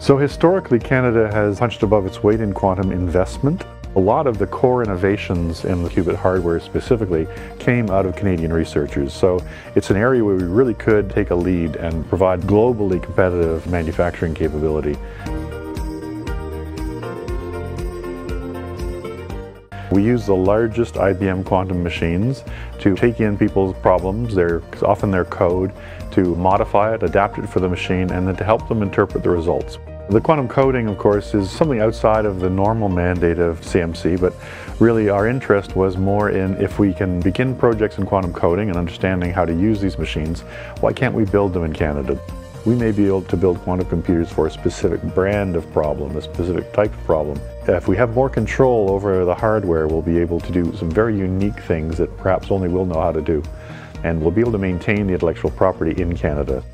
So historically, Canada has punched above its weight in quantum investment. A lot of the core innovations in the qubit hardware specifically came out of Canadian researchers. So it's an area where we really could take a lead and provide globally competitive manufacturing capability. We use the largest IBM quantum machines to take in people's problems, their, often their code, to modify it, adapt it for the machine, and then to help them interpret the results. The quantum coding, of course, is something outside of the normal mandate of CMC, but really our interest was more in if we can begin projects in quantum coding and understanding how to use these machines, why can't we build them in Canada? We may be able to build quantum computers for a specific brand of problem, a specific type of problem. If we have more control over the hardware, we'll be able to do some very unique things that perhaps only we'll know how to do. And we'll be able to maintain the intellectual property in Canada.